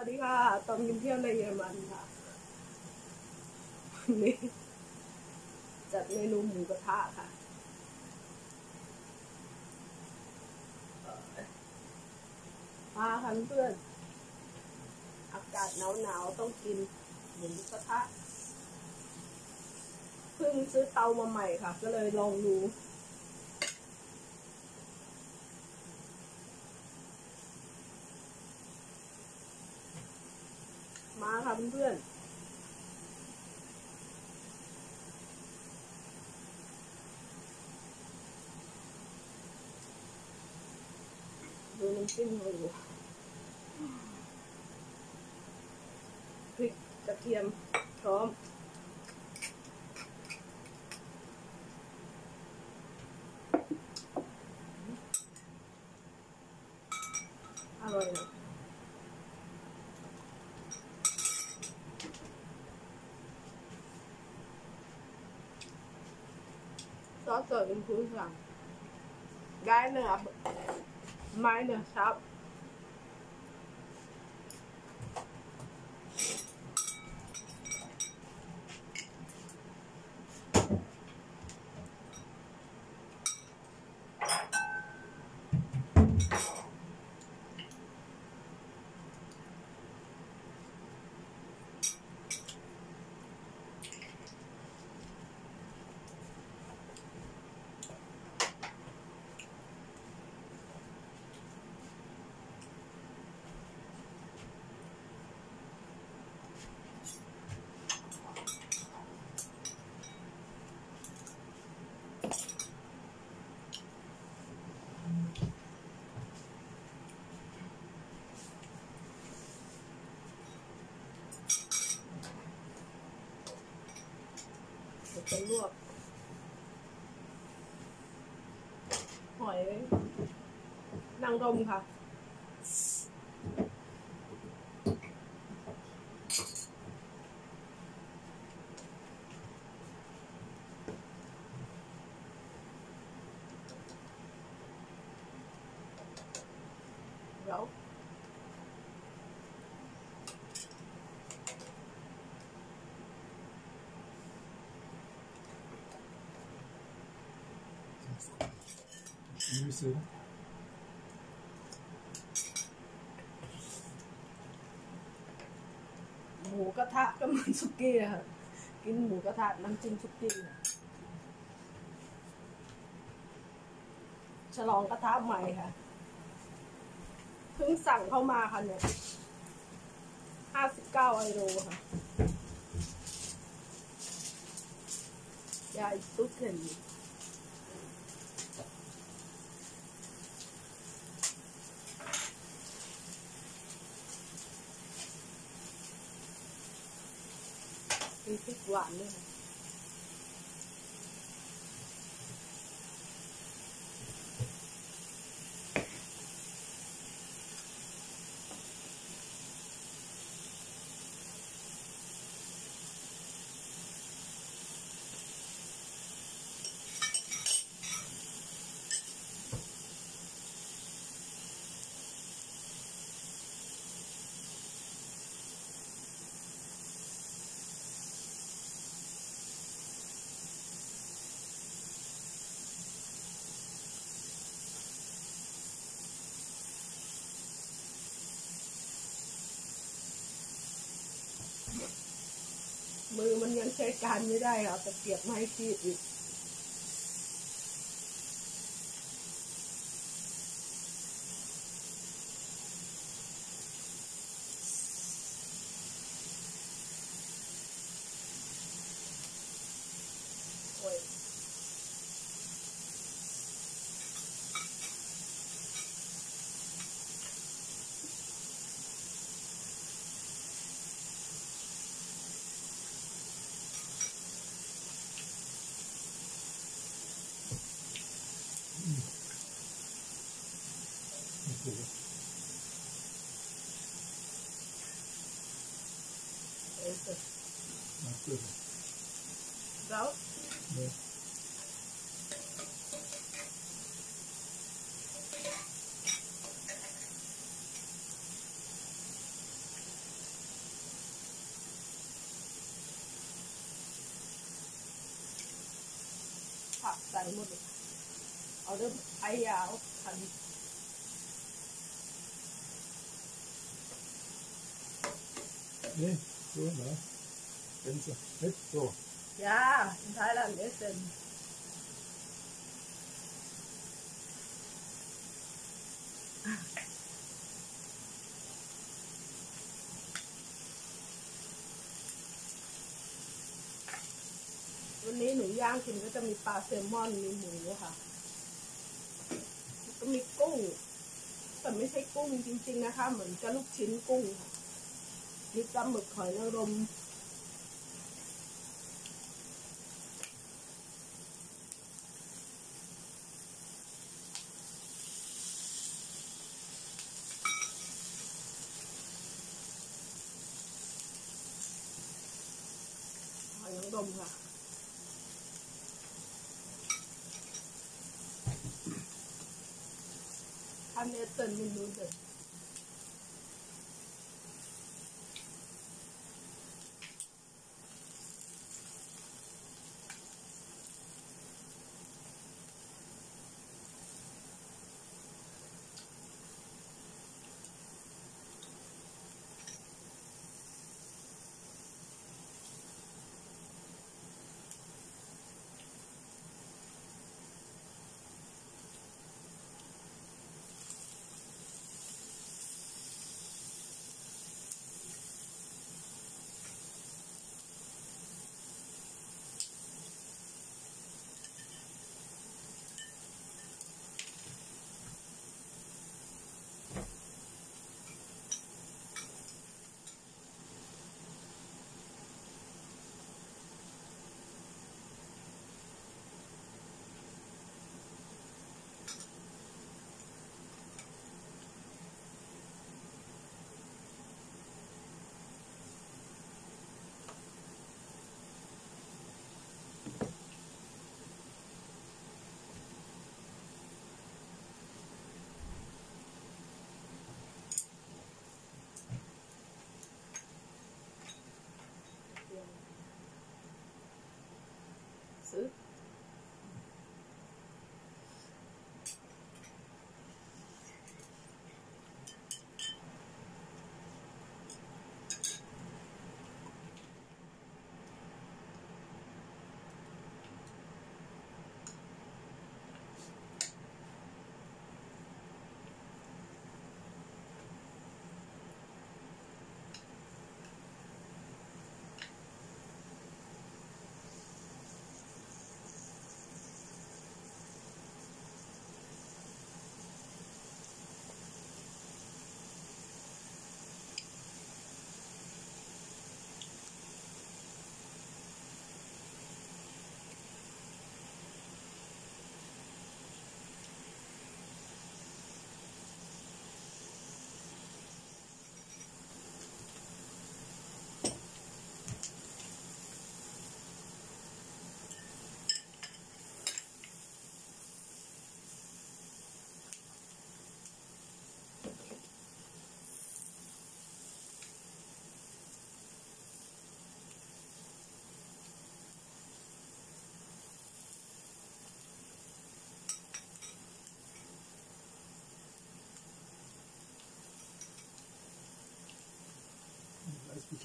วัสดีค่ะตอนกินเที่ยวในเยอรมันค่ะวันนี่จัดเมนูหมูกระทะค่ะ มาค่ะเพื่อน อากาศหนาวหนาวๆต้องกินหมูกระทะ เพิ่งซื้อเตามาใหม่ค่ะ ก็เลยลองดู มาค่ะ เพื่อนดูน้ำจิ้มหมูพริกกระเทียมพร้อม อร่อยเสิร์ ฟเป็นพื้นสั่งได้ ไม้เนื้อชับเดี๋ยวจะลวกหอยนางรมค่ะเดี๋ยว Gemüse. หมูกระทะก็เหมือนสุกี้อะค่ะกินหมูกระทะน้ำจิ้มสุกี้อะฉลองกระทะใหม่ค่ะเพิ่งสั่งเข้ามาค่ะเนี่ยห้าสิบเก้าไอโรค่ะยายตุ๊กเห็นมีพริกหวานด้วย ค่ะ มือมันยังใช้การไม่ได้ค่ะตะเกียบไม่ให้คีดอีก 对对对。走。对。好的，哎呀，我疼。Yeah. So, ne? Wenn sie nicht so. ยาสุดท้ายแล้วเลสเซนวันนี้หนูย่างกินก็จะมีปลาแซลมอนมีหมูค่ะ ก็มีกุ้ง แต่ไม่ใช่กุ้งจริง ๆ นะคะ เหมือนกับลูกชิ้นกุ้งค่ะ มีปลาหมึกหอยนางรมห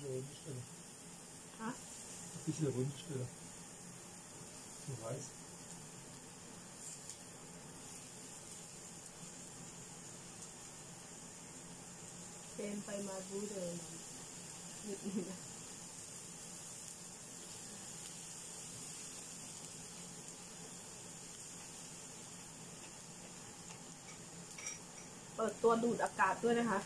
Bisschen Rundstelle. ฮะ Ein bisschen runde Stelle. So Reis. เป็นไปมาบูเดินนิดนึงนะเปิดตัวดูดอากาศด้วยนะคะ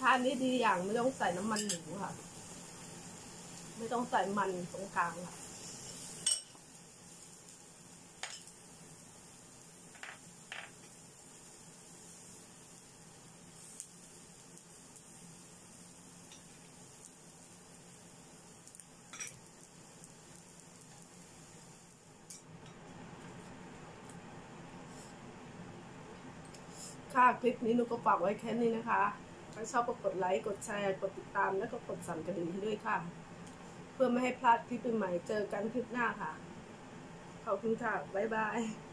ทานได้ดีอย่างไม่ต้องใส่น้ำมันหมูค่ะ ไม่ต้องใส่มันตรงกลางค่ะค่ะคลิปนี้หนูก็ฝากไว้แค่นี้นะคะ ถ้าชอบก็กดไลค์ กดแชร์ กดติดตาม แล้วก็กดสั่นกระดิ่งให้ด้วยค่ะ เพื่อไม่ให้พลาดคลิปใหม่ๆเจอกันคลิปหน้าค่ะ ขอบคุณค่ะ บ๊ายบาย